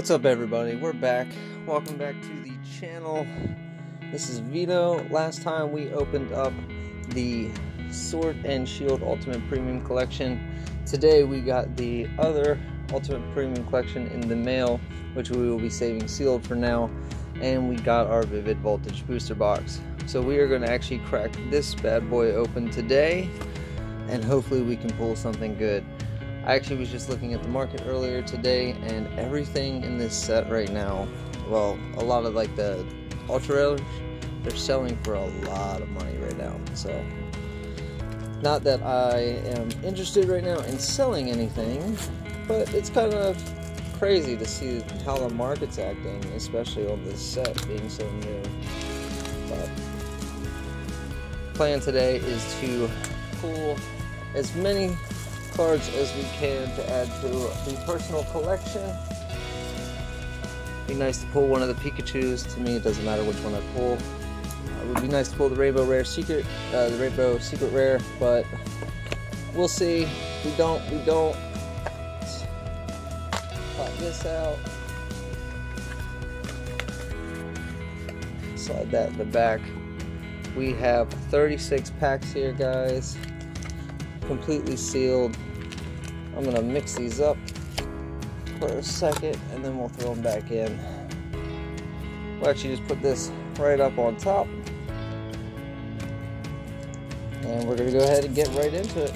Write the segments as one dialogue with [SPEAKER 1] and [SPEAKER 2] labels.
[SPEAKER 1] What's up everybody? We're back. Welcome back to the channel. This is Vito. Last time we opened up the Sword and Shield Ultimate Premium Collection. Today we got the other Ultimate Premium Collection in the mail, which we will be saving sealed for now. And we got our Vivid Voltage booster box. So we are going to actually crack this bad boy open today and hopefully we can pull something good. I actually was just looking at the market earlier today, and everything in this set right now, well, a lot of like the ultra rares, they're selling for a lot of money right now. So, not that I am interested right now in selling anything, but it's kind of crazy to see how the market's acting, especially on this set being so new. But plan today is to pull as many cards as we can to add to the personal collection. Be nice to pull one of the Pikachu's. To me, it doesn't matter which one I pull. Uh, it would be nice to pull the Rainbow Rare Secret, uh, the Rainbow Secret Rare, but we'll see. We don't, we don't. Pop this out. Slide that in the back. We have 36 packs here, guys completely sealed. I'm gonna mix these up for a second and then we'll throw them back in. We'll actually just put this right up on top. And we're gonna go ahead and get right into it.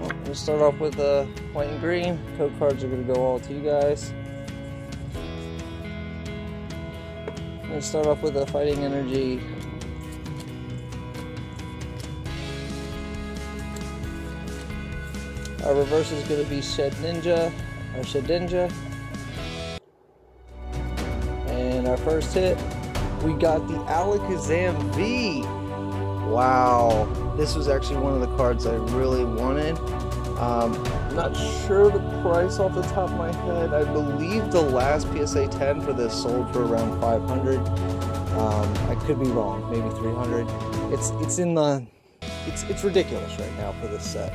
[SPEAKER 1] Well, start off with the white and green. Code cards are gonna go all to you guys. Let's start off with a fighting energy. Our reverse is going to be Shed Shedinja, or Shedinja. And our first hit, we got the Alakazam V. Wow, this was actually one of the cards I really wanted. Um, not sure the price off the top of my head. I believe the last PSA 10 for this sold for around 500. Um, I could be wrong, maybe 300. It's it's in the it's it's ridiculous right now for this set.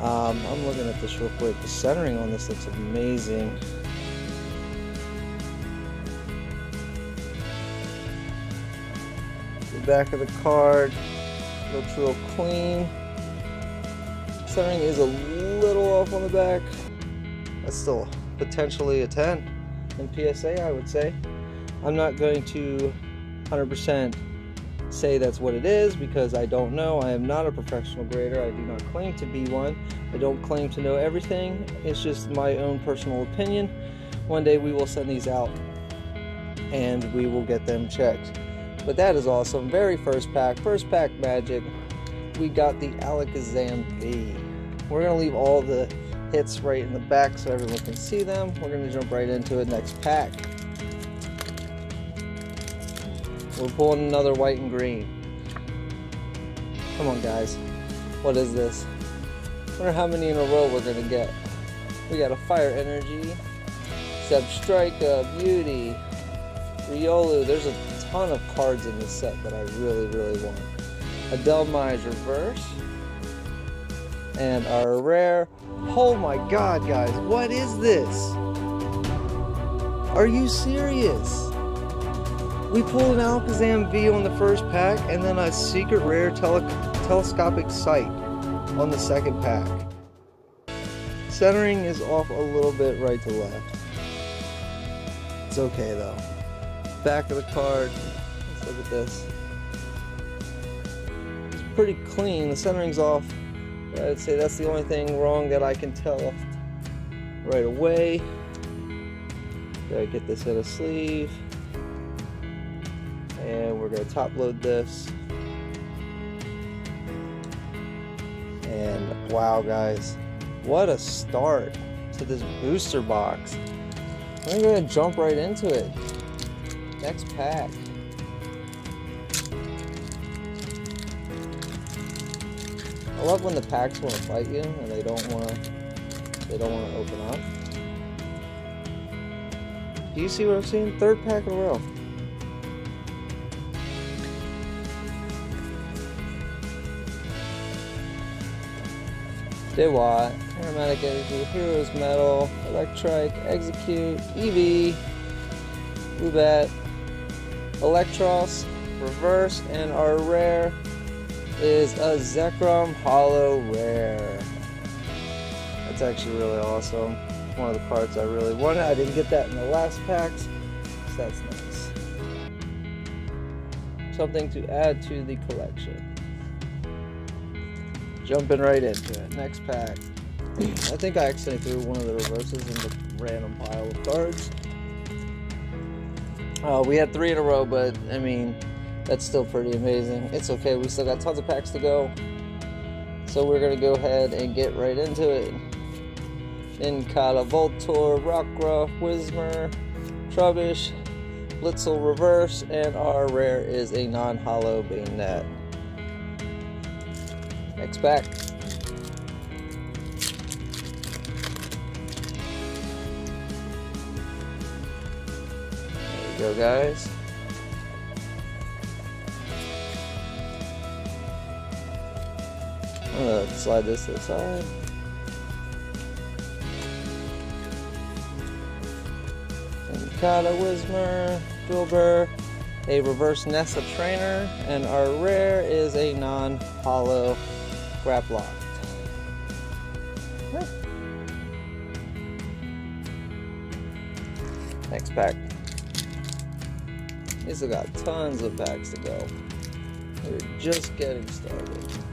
[SPEAKER 1] Um, I'm looking at this real quick. The centering on this looks amazing. The back of the card looks real clean centering is a little off on the back. That's still potentially a 10 in PSA, I would say. I'm not going to 100% say that's what it is because I don't know. I am not a professional grader. I do not claim to be one. I don't claim to know everything. It's just my own personal opinion. One day we will send these out and we will get them checked. But that is awesome. Very first pack, first pack magic. We got the Alakazam V. We're going to leave all the hits right in the back so everyone can see them. We're going to jump right into it next pack. We're pulling another white and green. Come on, guys. What is this? wonder how many in a row we're going to get. We got a Fire Energy, Zebstrika, uh, Beauty, Riolu. There's a ton of cards in this set that I really, really want. A Dhelmise Reverse, and our rare. Oh my god, guys, what is this? Are you serious? We pulled an Alakazam V on the first pack and then a secret rare tele telescopic sight on the second pack. Centering is off a little bit right to left. It's okay though. Back of the card. Let's look at this. It's pretty clean. The centering's off I'd say that's the only thing wrong that I can tell right away. Gotta get this in a sleeve. And we're gonna top load this. And wow guys, what a start to this booster box. I'm gonna jump right into it. Next pack. I love when the packs want to fight you and they don't want to they don't want to open up. Do you see what I'm seeing? Third pack in a row. Dewott, Aromatic Energy, Hero's Medal, Electrike, Execute, EV, Woobat, Eelektross, Reverse, and our rare is a Zekrom Holo Rare. That's actually really awesome. One of the cards I really wanted. I didn't get that in the last packs, so that's nice. Something to add to the collection. Jumping right into it. Next pack. I think I accidentally threw one of the reverses in the random pile of cards. Uh, we had three in a row, but I mean, that's still pretty amazing. It's okay, we still got tons of packs to go. So we're gonna go ahead and get right into it. Nincada Voltorb, Rockruff, Whismur, Trubbish, Blitzle Reverse, and our rare is a non-holo Bayonet. Next pack. There we go, guys. Gonna slide this to the side. Nincada Whismur, Drilbur, a reverse Nessa trainer, and our rare is a non-holo Grapploct. Next pack. These have got tons of packs to go. We're just getting started.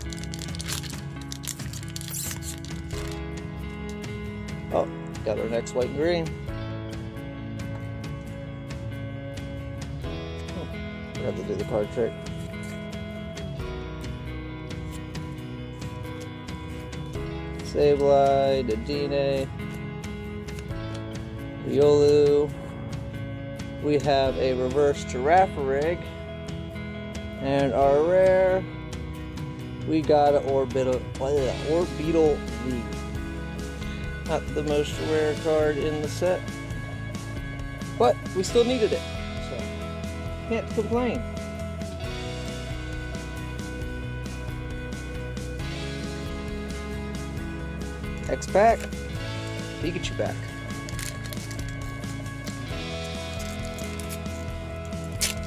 [SPEAKER 1] Got our next white and green. Oh, have to do the card trick. Sableye, Dedenne, Riolu. We have a reverse Girafarig. And our rare, we got an Orbital, uh, Orbeetle V. Not the most rare card in the set. But we still needed it. So can't complain. X pack, Pikachu back.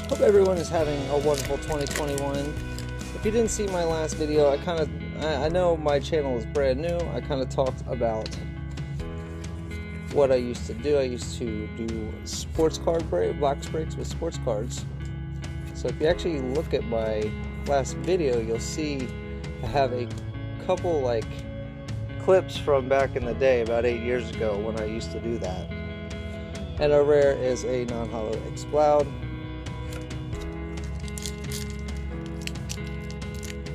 [SPEAKER 1] Hope everyone is having a wonderful 2021. If you didn't see my last video, I kind of, I, I know my channel is brand new. I kind of talked about what I used to do. I used to do sports card break, box breaks with sports cards. So if you actually look at my last video, you'll see I have a couple like clips from back in the day, about eight years ago, when I used to do that. And our rare is a non-holo Exploud.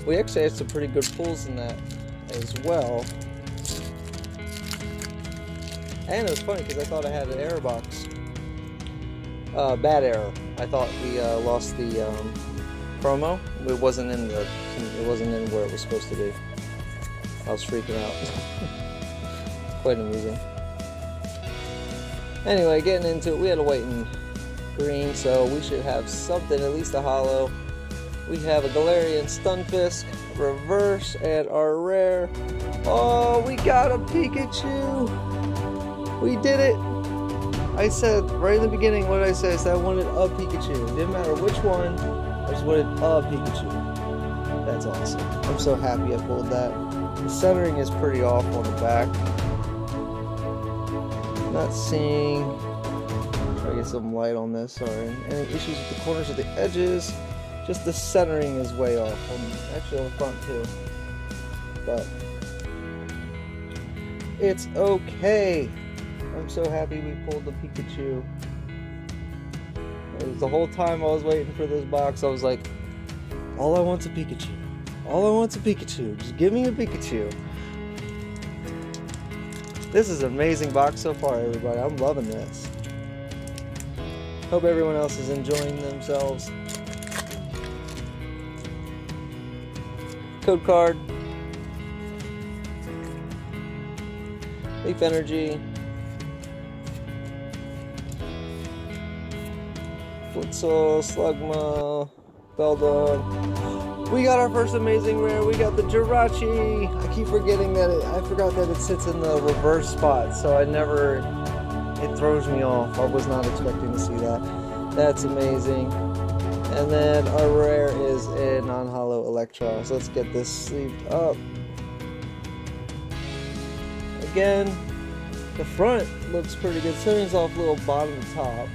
[SPEAKER 1] We actually had some pretty good pulls in that as well. And it was funny because I thought I had an error box. Uh, bad error. I thought we uh, lost the um, promo. It wasn't in the. It wasn't in where it was supposed to be. I was freaking out. Quite amusing. Anyway, getting into it, we had a white and green, so we should have something, at least a holo. We have a Galarian Stunfisk, reverse, and our rare. Oh, we got a Pikachu! We did it! I said right in the beginning what I said, I said I wanted a Pikachu. Didn't matter which one, I just wanted a Pikachu. That's awesome. I'm so happy I pulled that. The centering is pretty off on the back. Not seeing. Try to get some light on this. Sorry. Any issues with the corners of the edges? Just the centering is way off. On, actually on the front too. But it's okay. I'm so happy we pulled the Pikachu. The whole time I was waiting for this box. I was like, all I want's a Pikachu. All I want's a Pikachu. Just give me a Pikachu. This is an amazing box so far, everybody. I'm loving this. Hope everyone else is enjoying themselves. Code card. Leaf Energy. Blitzle, Slugma, Beldum. We got our first amazing rare. We got the Jirachi. I keep forgetting that it, I forgot that it sits in the reverse spot, so I never, it throws me off. I was not expecting to see that. That's amazing. And then our rare is a non-holo Electro. So let's get this sleeved up. Again, the front looks pretty good. Starting's off a little bottom to top.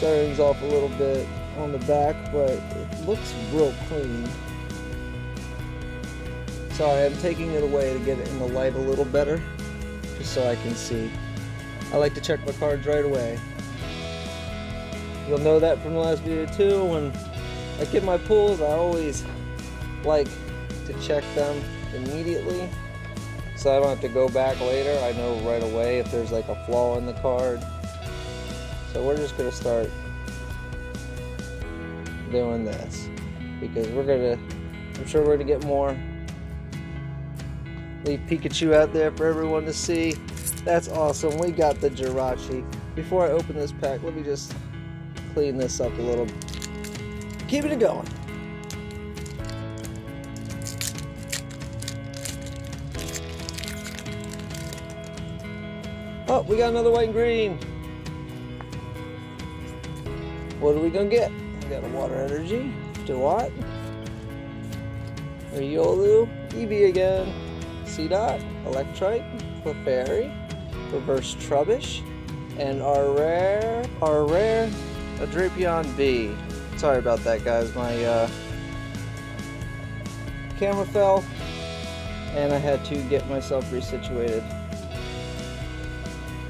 [SPEAKER 1] Starting's off a little bit on the back, but it looks real clean. Sorry, I'm taking it away to get it in the light a little better, just so I can see. I like to check my cards right away. You'll know that from the last video too. When I get my pulls, I always like to check them immediately so I don't have to go back later. I know right away if there's like a flaw in the card. So we're just gonna start doing this because we're gonna I'm sure we're gonna get more leave Pikachu out there for everyone to see. That's awesome. We got the Jirachi. Before I open this pack let me just clean this up a little. Keep it going. Oh, we got another white and green. What are we gonna get? We got a Water Energy, Dewott, Riolu, Eevee again, Seedot, Electrike, Clefairy, Reverse Trubbish, and our rare, our rare, a Drapion V. Sorry about that, guys. My uh, camera fell, and I had to get myself resituated.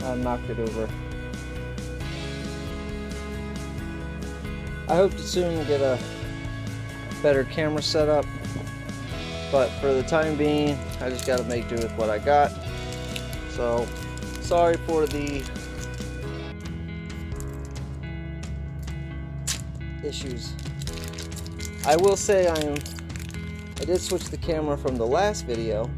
[SPEAKER 1] I knocked it over. I hope to soon get a better camera setup, but for the time being, I just got to make do with what I got. So, sorry for the issues. I will say I am. I did switch the camera from the last video,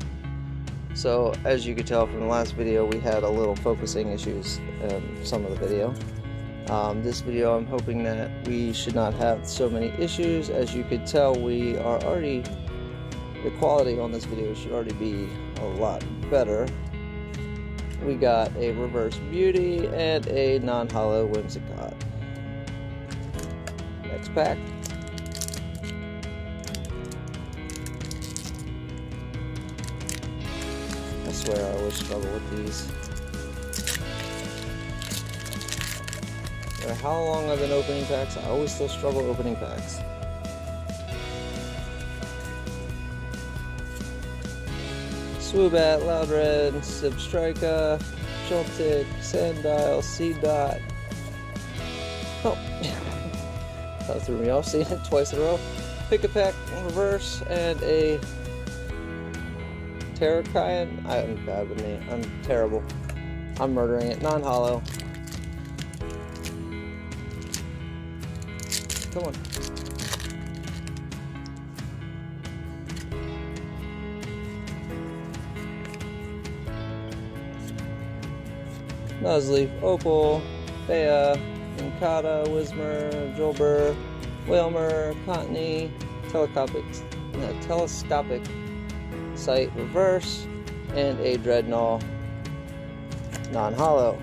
[SPEAKER 1] so as you could tell from the last video, we had a little focusing issues in some of the video. Um, this video I'm hoping that we should not have so many issues. As you could tell we are already the quality on this video should already be a lot better. We got a reverse beauty and a non-holo whimsicott. Next pack. I swear I always struggle with these matter how long I've been opening packs, I always still struggle opening packs. Swoobat, Loudred, Zebstrika, Joltik, Sandile, Seedot. Oh, that threw me off seeing it twice in a row. Pick a pack in reverse and a Terrakion. I'm bad with me. I'm terrible. I'm murdering it. Non-holo. Come on. Nuzleaf, Opal, Thea, Nincada, Whismur, Jolbur, Wailmer, Cottonee, telescopic, no, telescopic sight reverse, and a Drednaw non-holo.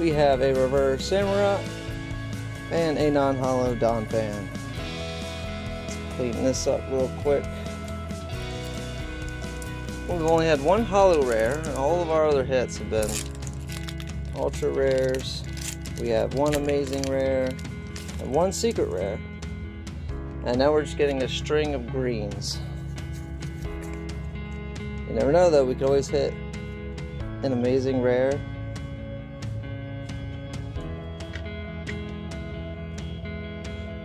[SPEAKER 1] We have a reverse Samurott and a non-holo Donphan. Clean this up real quick. We've only had one holo rare, and all of our other hits have been ultra rares. We have one amazing rare and one secret rare. And now we're just getting a string of greens. You never know though, we could always hit an amazing rare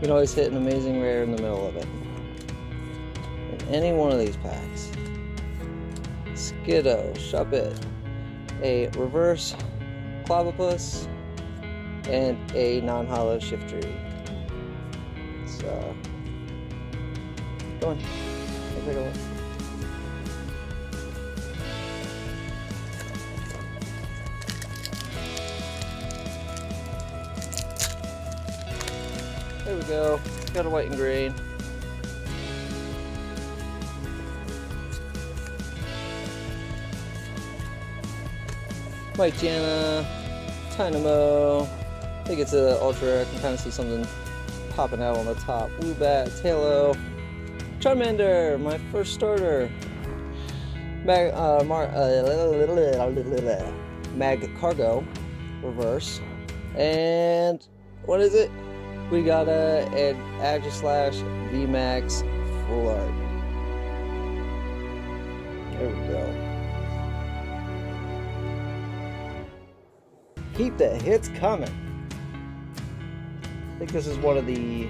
[SPEAKER 1] can always hit an amazing rare in the middle of it. In any one of these packs. Skiddo, Shuppet, a reverse Clobbopus, and a non-holo shift tree. So, go on, take a. There we go. Got a white and green. White Jana, Tynamo. I think it's an ultra. I can kind of see something popping out on the top. Woobat, Halo, Charmander, my first starter. Mag, uh, Mar, uh, Magcargo, reverse. And what is it? We got a, an Aegislash VMAX Flood. There we go. Keep the hits coming. I think this is one of the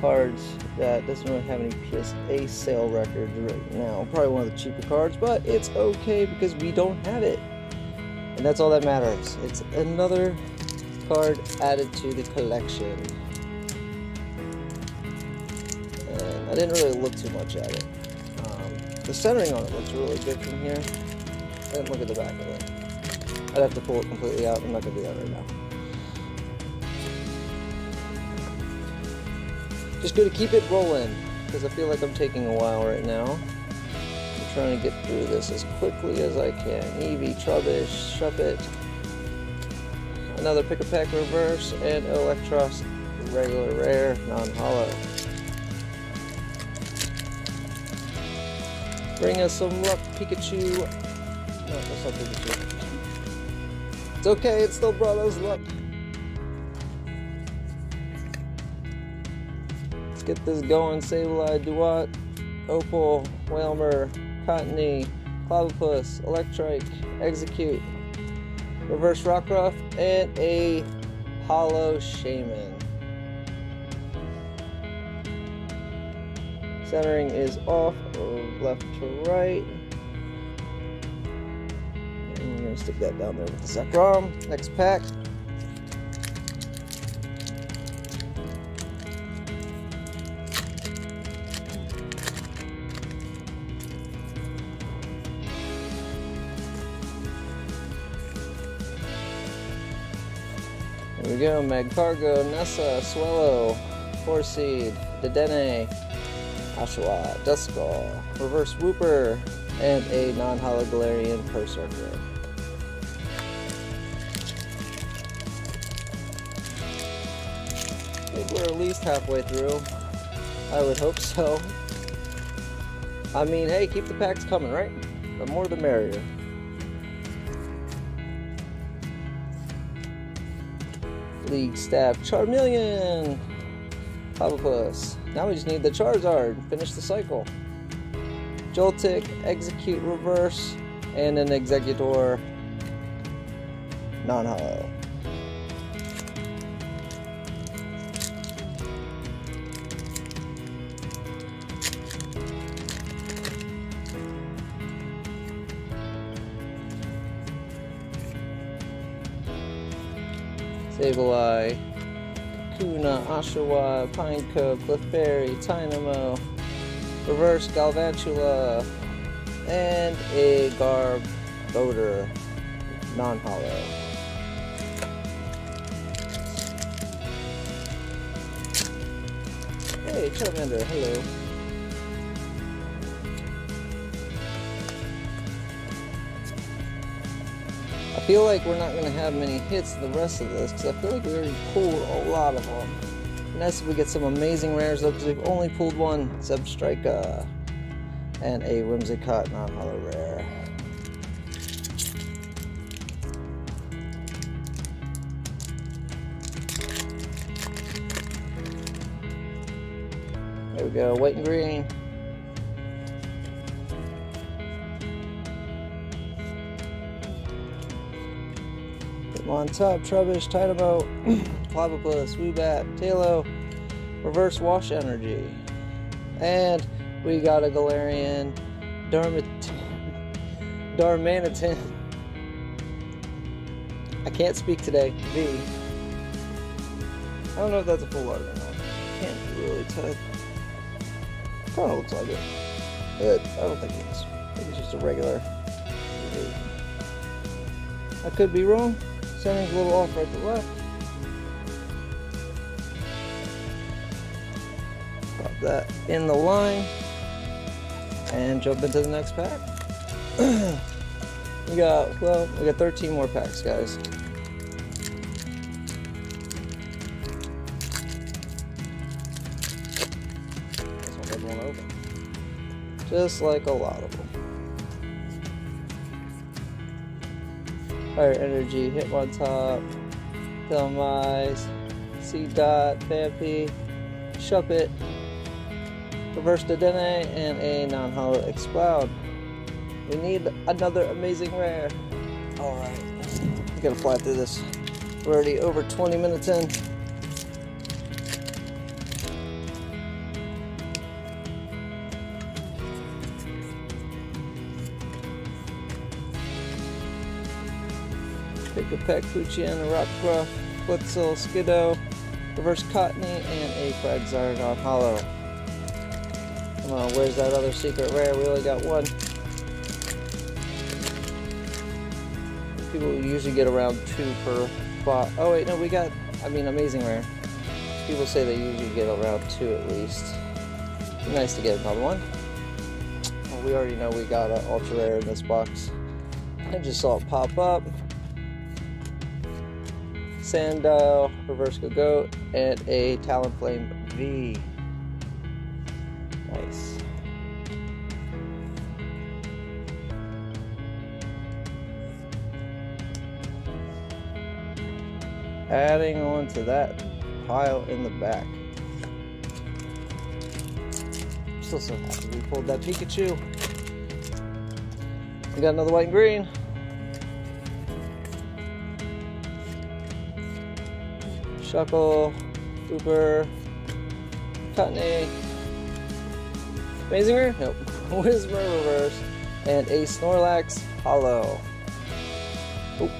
[SPEAKER 1] cards that doesn't really have any PSA sale records right now. Probably one of the cheaper cards, but it's okay because we don't have it. And that's all that matters. It's another card added to the collection. And I didn't really look too much at it. Um, the centering on it looks really good from here. I didn't look at the back of it. I'd have to pull it completely out. I'm not going to do that right now. Just going to keep it rolling because I feel like I'm taking a while right now. I'm trying to get through this as quickly as I can. Eevee, Trubbish, Shuppet, another Pick a Pack Reverse, and Eelektross regular rare, non-holo. Bring us some luck, Pikachu. No, that's not Pikachu. It's okay, it still brought us luck. Let's get this going. Sableye, Dewott, Opal, Wailmer, Cottonee, Clobbopus, Electrike, Execute, Reverse Rockruff, and a Holo Shaman. Centering is off, left to right We're gonna stick that down there with the Zekrom. Next pack. There we go, Magcargo, Nessa, Swellow, Ferroseed, Dedenne, Oshawott, Duskull, Reverse Wooper, and a non-holo Galarian Perceptor. think we're at least halfway through. I would hope so. I mean, hey, keep the packs coming, right? The more the merrier. League staff Charmeleon! Clobbopus. Now we just need the Charizard. Finish the cycle. Joltik, Execute Reverse, and an Executor non-holo. Sableye, Kuna, Oshawott, Pineco, Clefairy, Tynamo, Reverse Galvantula, and a Garbodor non-holo. Hey, Charmander, hello. Feel like we're not going to have many hits the rest of this because I feel like we already pulled a lot of them. Nice if we get some amazing rares though because we've only pulled one Zebstrika uh, and a Whimsicott non-holo rare. There we go, white and green. On top, Trubbish, Tynamo, Clobbopus, Woobat, Talo, Reverse Wash Energy. And we got a Galarian, Darmanitan, I can't speak today. V. I don't know if that's a full art or not. Can't really tell. Kind of looks like it. But I don't think it is. I think it's just a regular V. I could be wrong. Centering's a little off right to left. Pop that in the line and jump into the next pack. we got, well, we got 13 more packs, guys. Just like a lot of them. Fire Energy, Hitmontop, Dhelmise, C Dot, Phanpy, Shuppet, Reverse the Dedenne, and a non-holo Exploud. We need another amazing rare. Alright, we gotta fly through this. We're already over 20 minutes in. Peck, Fuchian, Rockruff, Blitzle, Skiddo, Reverse Cottonee, and a Quagsire non-holo. Come on, where's that other secret rare? We only got one. People usually get around two per spot. Oh wait, no, we got, I mean, amazing rare. People say they usually get around two at least. Be nice to get another one. Well, we already know we got an ultra rare in this box. I just saw it pop up. Sandile, Reverse Goat, and a Talonflame V. Nice. Adding on to that pile in the back. Still so happy we pulled that Pikachu. We got another white and green. Shuckle, Uber, Cottonee, Amazing Rare? Nope. Whismur Reverse, and a Snorlax Holo. Oop.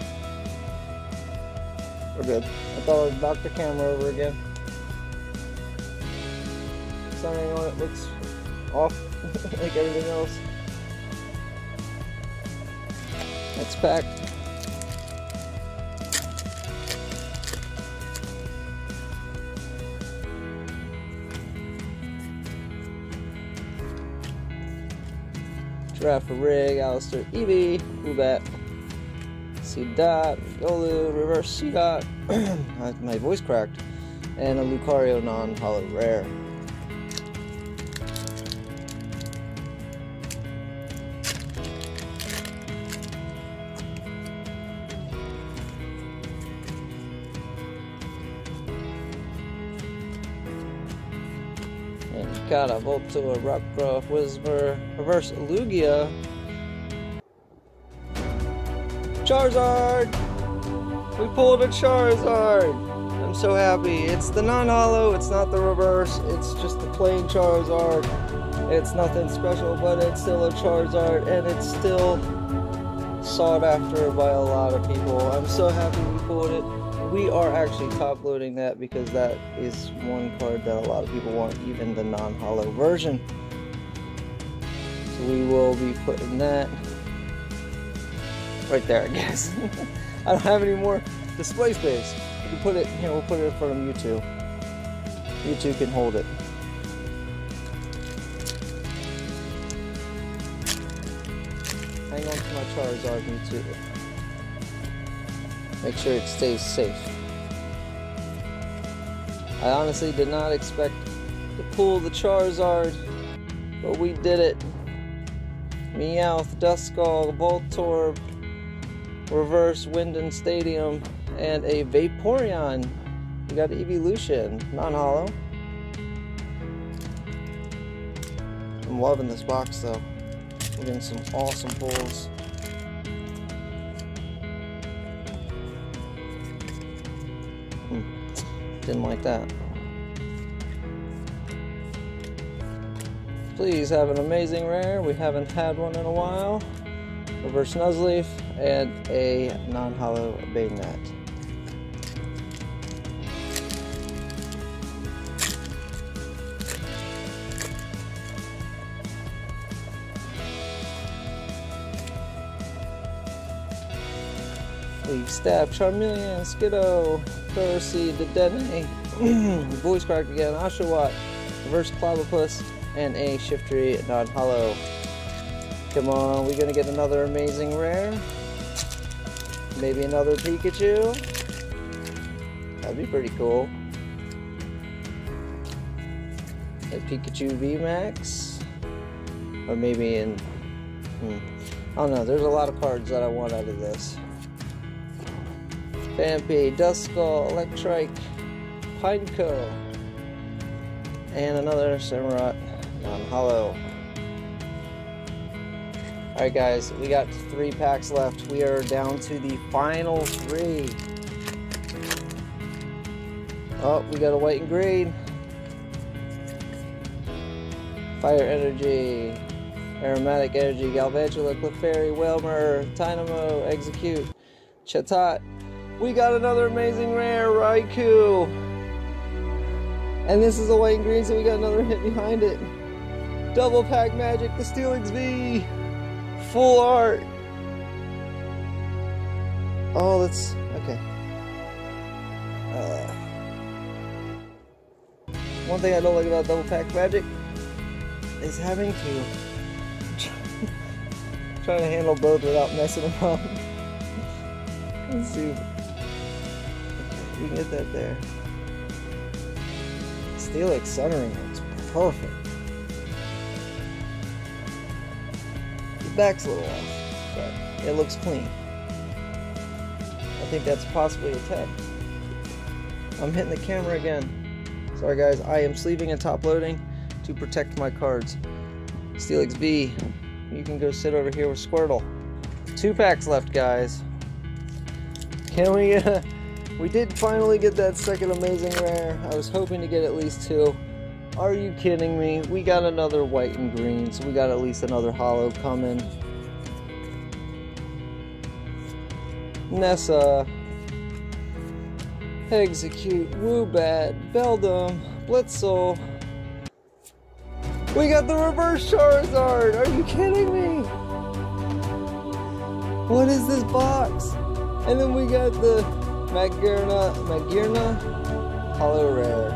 [SPEAKER 1] We're good. I thought I would knock the camera over again. Centering on it looks off like everything else. Next pack. Giraffe Rig, Allister Eevee, Woobat, C Dot, Yolu, Reverse Seedot, my voice cracked, and a Lucario non holo rare. Got a Voltorb, Rockruff, Whismur, Reverse Lugia, Charizard! We pulled a Charizard! I'm so happy. It's the non-holo, it's not the reverse, it's just the plain Charizard. It's nothing special, but it's still a Charizard, and it's still sought after by a lot of people. I'm so happy we pulled it. We are actually top loading that because that is one card that a lot of people want, even the non-holo version. So we will be putting that right there, I guess. I don't have any more display space. We can put it here. We'll put it in front of you two. You two can hold it. Hang on to my Charizard, you two. Make sure it stays safe. I honestly did not expect to pull the Charizard, but we did it. Meowth, Duskull, Voltorb, Reverse Wyndon Stadium, and a Vaporeon. We got Evolution, non-holo. I'm loving this box though. We're getting some awesome pulls. Didn't like that. Please have an amazing rare. We haven't had one in a while. reverse Nuzleaf, and a non-holo bayonet. Stab, Charmeleon, Skiddo, Ferroseed, Dedenne, Voice Crack again, Oshawott, Reverse Clobbopus, and a Shiftry non-holo. Come on, we're gonna get another amazing rare? Maybe another Pikachu? That'd be pretty cool. A Pikachu VMAX? Or maybe in... Hmm. I don't know, there's a lot of cards that I want out of this. Phanpy, Duskull, Electrike, Pineco, and another Samurott non-holo. Alright guys, we got three packs left. We are down to the final three. Oh, we got a white and green. Fire Energy, Aromatic Energy, Galvantula, Clefairy, Wailmer, Tynamo, Execute, Chatot. We got another amazing rare, Raikou. And this is a white and green, so we got another hit behind it. Double pack magic, the Steelix V. Full art. Oh, let's, okay. Uh, one thing I don't like about double pack magic is having to try to handle both without messing them up. Let's see. We can get that there. Steelix centering looks perfect. The back's a little off, but it looks clean. I think that's possibly a 10. I'm hitting the camera again. Sorry guys, I am sleeving and top loading to protect my cards. Steelix V, you can go sit over here with Squirtle. Two packs left, guys. Can we, uh, we did finally get that second amazing rare. I was hoping to get at least two. Are you kidding me? We got another white and green, so we got at least another holo coming. Nessa, Execute, Woobat, Beldum, Blitzle. We got the reverse Charizard! Are you kidding me? What is this box? And then we got the Magearna, Holo Rare.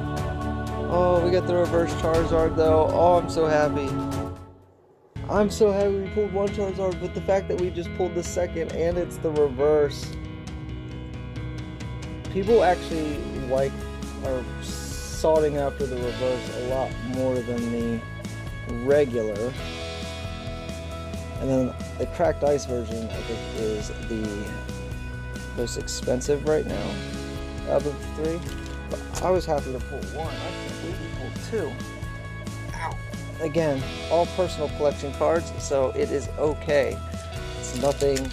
[SPEAKER 1] Oh, we got the reverse Charizard though. Oh, I'm so happy. I'm so happy we pulled one Charizard, but the fact that we just pulled the second and it's the reverse. People actually like are sorting after the reverse a lot more than the regular. And then the cracked ice version, I think, is the most expensive right now out of the three. But I was happy to pull one. I can't pulled two. Ow. Again, all personal collection cards, so it is okay. It's nothing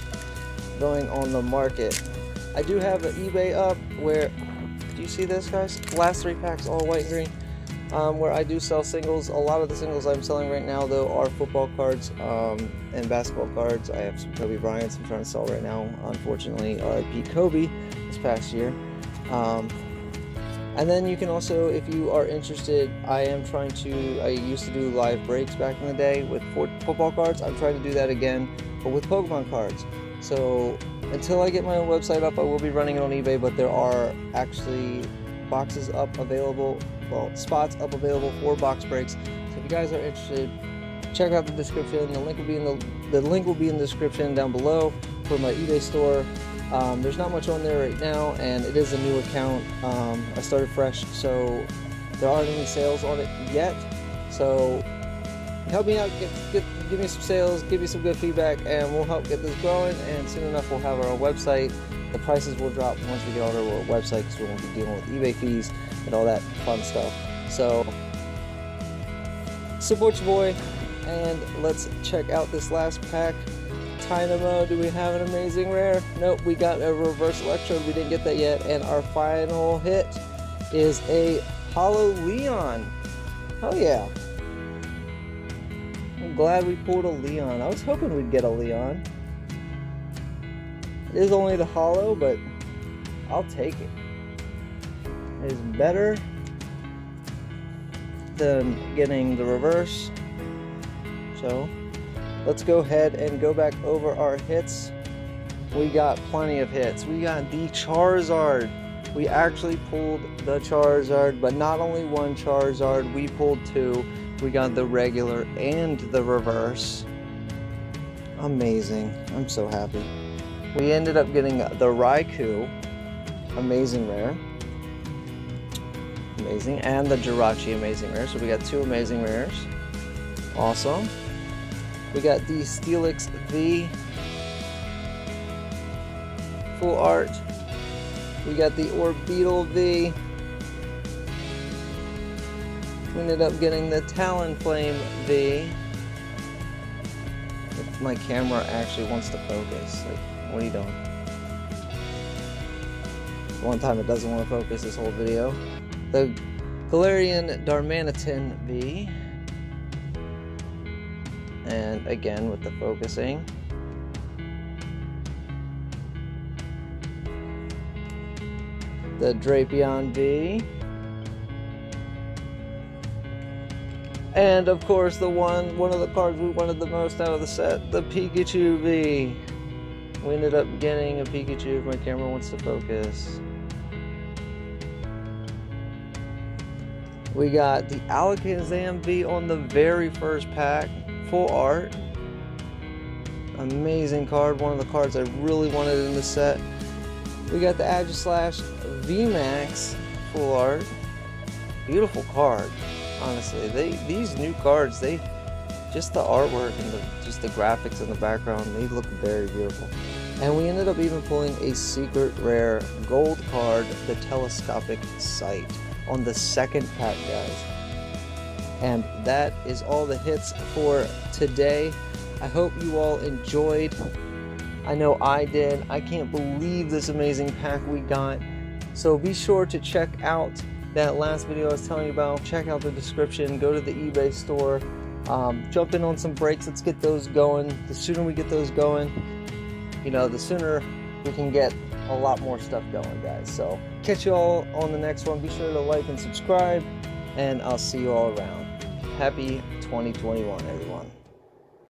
[SPEAKER 1] going on the market. I do have an eBay up where, do you see this guys? Last three packs, all white and green. Um, where I do sell singles. A lot of the singles I'm selling right now, though, are football cards um, and basketball cards. I have some Kobe Bryant's I'm trying to sell right now. Unfortunately, RIP Kobe this past year. Um, and then you can also, if you are interested, I am trying to, I used to do live breaks back in the day with football cards. I'm trying to do that again, but with Pokemon cards. So until I get my own website up, I will be running it on eBay, but there are actually boxes up available, well, spots up available for box breaks. So if you guys are interested, check out the description. The link will be in the, the link will be in the description down below for my eBay store. Um, there's not much on there right now, and it is a new account. Um, I started fresh, so there aren't any sales on it yet. So help me out, get, get, give me some sales, give me some good feedback, and we'll help get this growing. And soon enough, we'll have our own website. The prices will drop once we get on our website because we won't be dealing with eBay fees and all that fun stuff. So support your boy, and let's check out this last pack. Tynamo, do we have an amazing rare? Nope, we got a reverse electrode. We didn't get that yet. And our final hit is a Holo Leon. Oh yeah. I'm glad we pulled a Leon. I was hoping we'd get a Leon. It is only the holo, but I'll take it. Is better than getting the reverse. So let's go ahead and go back over our hits. We got plenty of hits. We got the Charizard. We actually pulled the Charizard, but not only one Charizard, we pulled two. We got the regular and the reverse. Amazing. I'm so happy. We ended up getting the Raikou. Amazing rare. Amazing. And the Jirachi Amazing Rare. So we got two Amazing Rares. Awesome. We got the Steelix V full art. We got the Orbeetle V. We ended up getting the Talonflame V. If My camera actually wants to focus. Like, what are you doing? One time it doesn't want to focus this whole video. The Galarian Darmanitan V. And again with the focusing. The Drapion V. And of course the one one of the cards we wanted the most out of the set, the Pikachu V. We ended up getting a Pikachu if my camera wants to focus. We got the Alakazam V on the very first pack, full art. Amazing card, one of the cards I really wanted in the set. We got the Aegislash VMAX full art. Beautiful card, honestly. They these new cards, they just the artwork and the, just the graphics in the background, they look very beautiful. And we ended up even pulling a secret rare gold card, the telescopic sight on the second pack, guys. And that is all the hits for today. I hope you all enjoyed. I know I did. I can't believe this amazing pack we got. So be sure to check out that last video I was telling you about. Check out the description. Go to the eBay store. Um, jump in on some breaks. Let's get those going. The sooner we get those going, you know, the sooner we can get a lot more stuff going, guys. So catch you all on the next one. Be sure to like and subscribe, and I'll see you all around. Happy 2021, everyone.